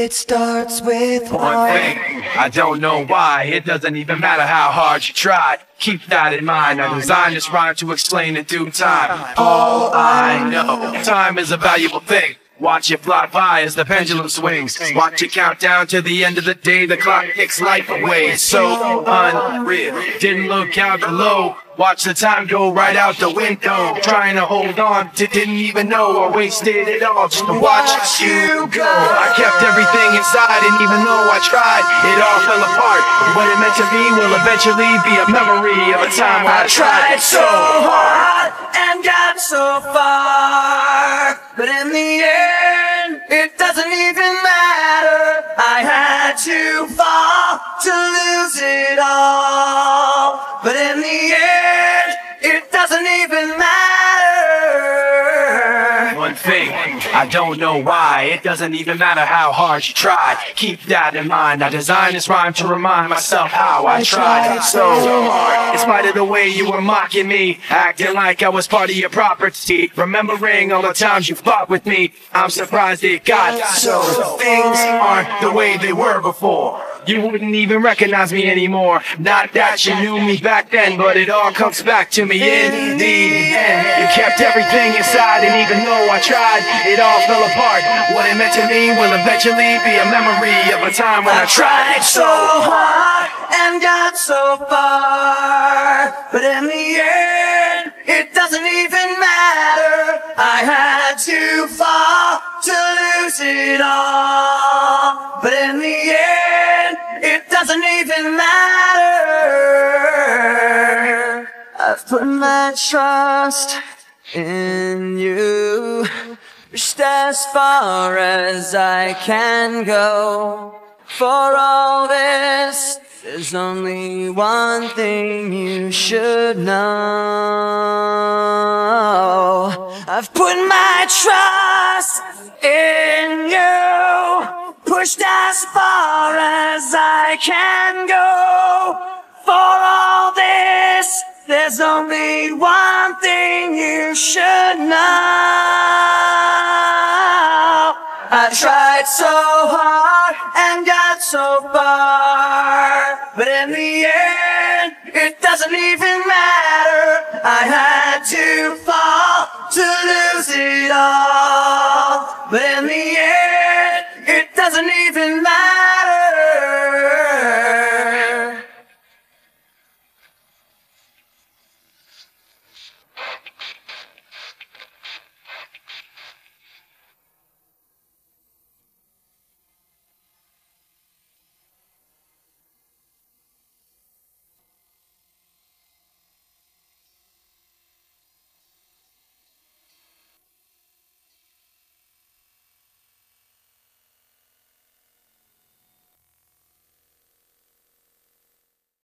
It starts with One thing, I don't know why. It doesn't even matter how hard you try. Keep that in mind. I designed this rhyme to explain in due time. All I know, time is a valuable thing. Watch it fly by as the pendulum swings. Watch it count down to the end of the day. The clock takes life away. It's so unreal. Didn't look out below. Watch the time go right out the window. Trying to hold on to didn't even know I wasted it all just to watch you go. I kept everything inside and even though I tried, it all fell apart. What it meant to be will eventually be a memory of a time I tried so hard and got so far. But in the end, it doesn't even matter. I had to fall to lose it all. I don't know why. It doesn't even matter how hard you try. Keep that in mind. I designed this rhyme to remind myself how I tried so hard. In spite of the way you were mocking me, acting like I was part of your property. Remembering all the times you fought with me, I'm surprised it got so. Things aren't the way they were before. You wouldn't even recognize me anymore. Not that you knew me back then, but it all comes back to me in the end. Kept everything inside, and even though I tried, it all fell apart. What it meant to me will eventually be a memory of a time when I tried so hard and got so far. But in the end, it doesn't even matter. I had to fall to lose it all. But in the end, it doesn't even matter. I've put my trust in you. Reached as far as I can go. For all this, there's only one thing you should know. I've put my trust in you. Pushed as far as I can go. For all this, there's only one thing you should know. I tried so hard and got so far, but in the end, it doesn't even matter. I had to fall to lose it all,